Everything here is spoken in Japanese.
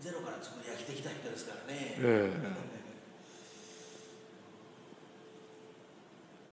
ゼロから作り上げてきた人ですからね、ええ。